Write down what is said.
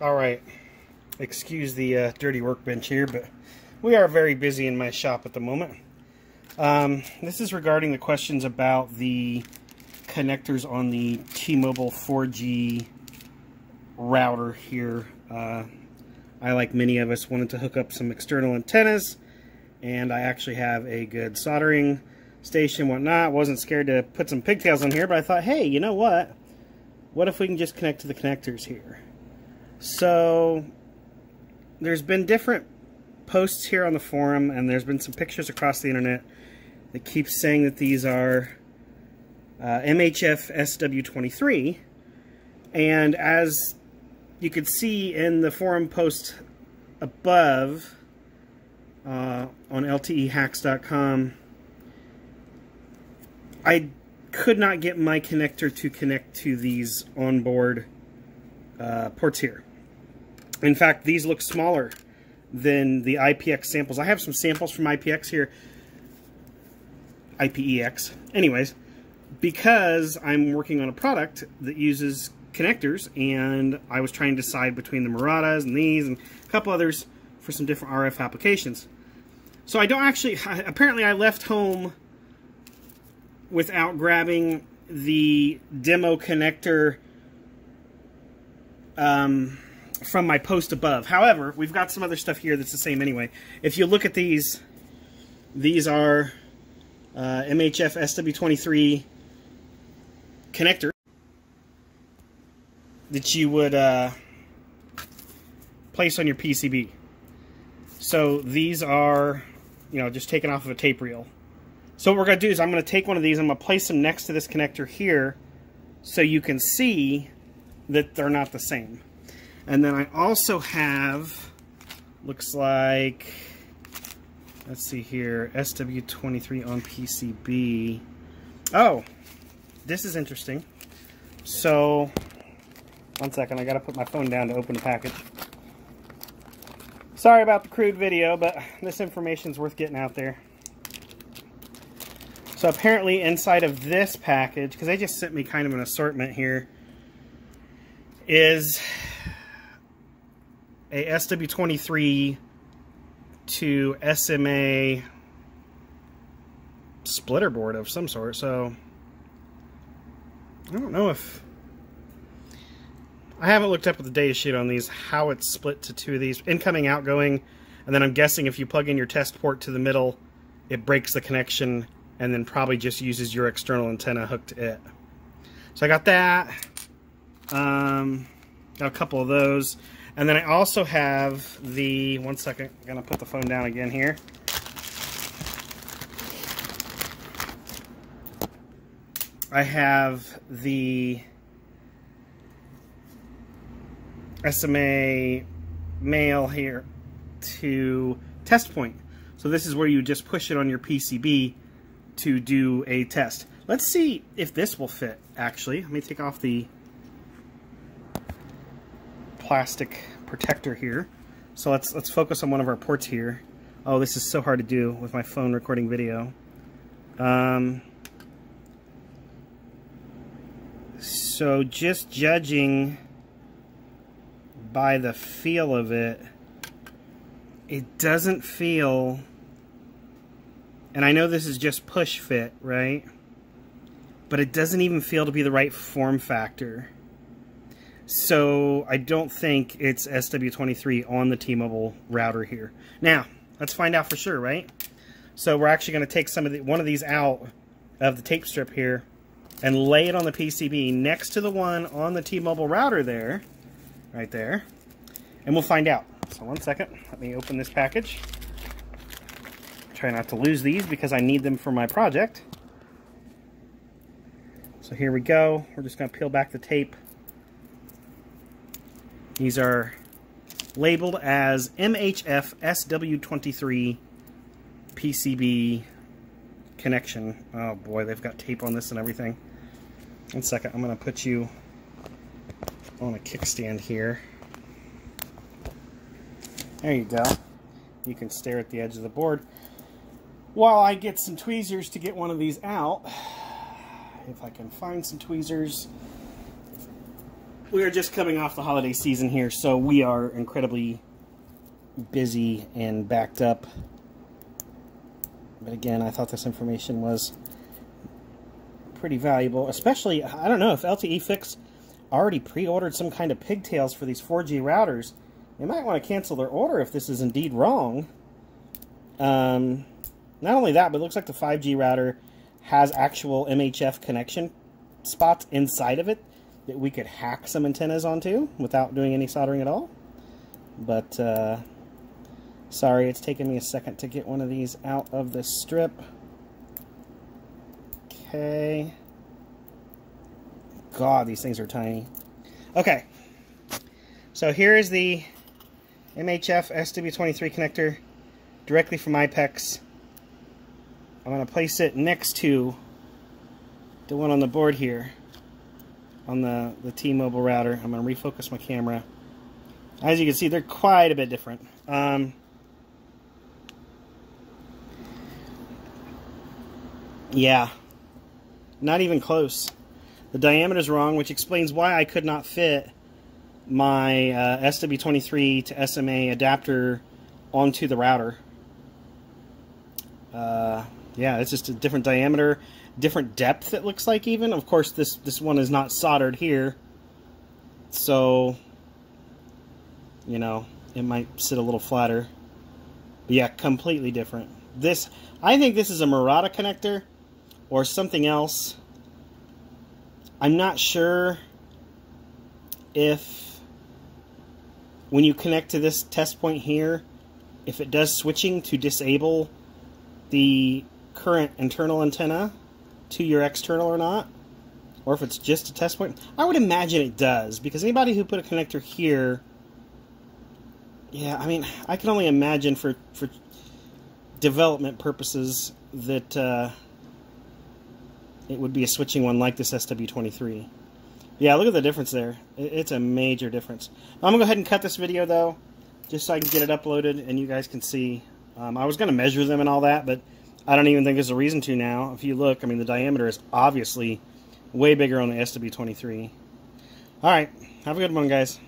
All right. Excuse the uh, dirty workbench here, but we are very busy in my shop at the moment. Um, this is regarding the questions about the connectors on the T-Mobile 4G router here. Uh, I, like many of us, wanted to hook up some external antennas, and I actually have a good soldering station, whatnot. Wasn't scared to put some pigtails on here, but I thought, hey, you know what? What if we can just connect to the connectors here? So, there's been different posts here on the forum, and there's been some pictures across the internet that keep saying that these are uh, MHF SW23. And as you could see in the forum post above uh, on LTEHacks.com, I could not get my connector to connect to these onboard uh, ports here. In fact, these look smaller than the IPX samples. I have some samples from IPX here. IPEX. Anyways, because I'm working on a product that uses connectors, and I was trying to decide between the Muratas and these and a couple others for some different RF applications. So I don't actually, apparently I left home without grabbing the demo connector um, from my post above. However, we've got some other stuff here that's the same anyway. If you look at these, these are uh, MHF SW23 connector that you would uh, place on your PCB. So these are, you know, just taken off of a tape reel. So what we're going to do is I'm going to take one of these, I'm going to place them next to this connector here so you can see that they're not the same. And then I also have, looks like, let's see here, SW23 on PCB. Oh, this is interesting. So, one second, I gotta put my phone down to open the package. Sorry about the crude video, but this information is worth getting out there. So apparently inside of this package, because they just sent me kind of an assortment here, is a SW23 to SMA splitter board of some sort. So I don't know if I haven't looked up at the data sheet on these how it's split to two of these incoming outgoing and then I'm guessing if you plug in your test port to the middle it breaks the connection and then probably just uses your external antenna hooked to it. So I got that. Um, got a couple of those. And then I also have the, one second, I'm going to put the phone down again here. I have the SMA male here to test point. So this is where you just push it on your PCB to do a test. Let's see if this will fit, actually. Let me take off the plastic protector here. So let's let's focus on one of our ports here. Oh, this is so hard to do with my phone recording video. Um, so just judging by the feel of it, it doesn't feel, and I know this is just push fit, right? But it doesn't even feel to be the right form factor. So I don't think it's SW23 on the T-Mobile router here. Now, let's find out for sure, right? So we're actually going to take some of the, one of these out of the tape strip here and lay it on the PCB next to the one on the T-Mobile router there, right there, and we'll find out. So one second, let me open this package. Try not to lose these because I need them for my project. So here we go. We're just going to peel back the tape these are labeled as MHF SW23 PCB connection. Oh boy, they've got tape on this and everything. One second, I'm going to put you on a kickstand here. There you go. You can stare at the edge of the board. While I get some tweezers to get one of these out, if I can find some tweezers. We are just coming off the holiday season here, so we are incredibly busy and backed up. But again, I thought this information was pretty valuable, especially, I don't know, if LTE Fix already pre-ordered some kind of pigtails for these 4G routers, they might want to cancel their order if this is indeed wrong. Um, not only that, but it looks like the 5G router has actual MHF connection spots inside of it that we could hack some antennas onto without doing any soldering at all. But, uh, sorry, it's taken me a second to get one of these out of the strip. Okay. God, these things are tiny. Okay. So here is the MHF SW23 connector directly from IPEX. I'm going to place it next to the one on the board here on the, the T-Mobile router. I'm going to refocus my camera. As you can see, they're quite a bit different. Um, yeah, not even close. The diameter is wrong, which explains why I could not fit my uh, SW23 to SMA adapter onto the router. Uh, yeah, it's just a different diameter different depth it looks like even. Of course this this one is not soldered here. So you know, it might sit a little flatter. But yeah, completely different. This I think this is a Murata connector or something else. I'm not sure if when you connect to this test point here, if it does switching to disable the current internal antenna to your external or not, or if it's just a test point. I would imagine it does, because anybody who put a connector here, yeah, I mean, I can only imagine for, for development purposes that uh, it would be a switching one like this SW23. Yeah, look at the difference there. It's a major difference. I'm going to go ahead and cut this video, though, just so I can get it uploaded and you guys can see. Um, I was going to measure them and all that, but I don't even think there's a reason to now. If you look, I mean, the diameter is obviously way bigger on the SW23. All right. Have a good one, guys.